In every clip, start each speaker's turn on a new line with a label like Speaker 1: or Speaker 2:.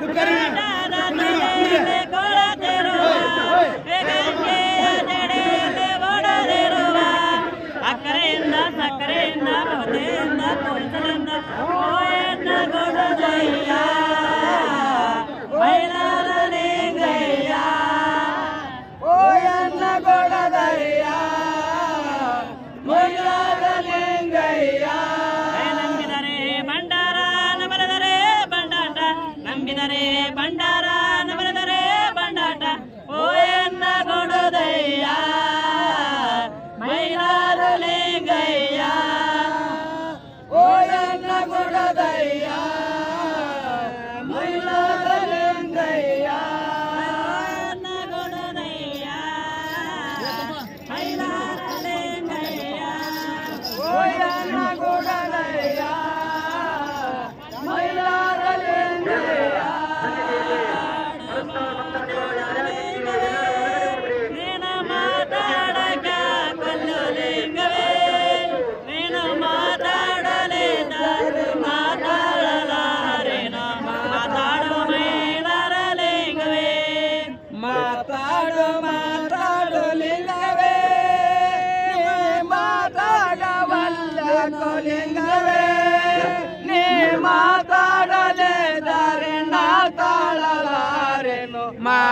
Speaker 1: ಕುಕ್ಕರಿಗೆ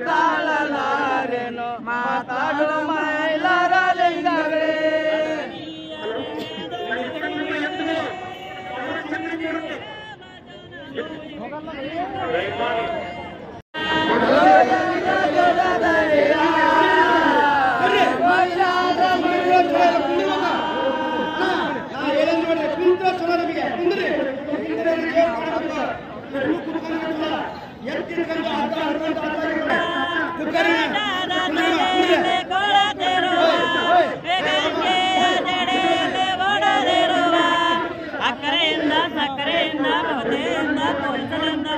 Speaker 1: ಕಾಲಲಾರೆನು ಮಾತಾಡು ಮೈಲರ ಲಿಂಗವೇ
Speaker 2: ಎತ್ತಿನ ಕಂಡು ಅರ್ಧ ಅರ್ಧ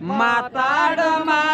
Speaker 2: Matar mais.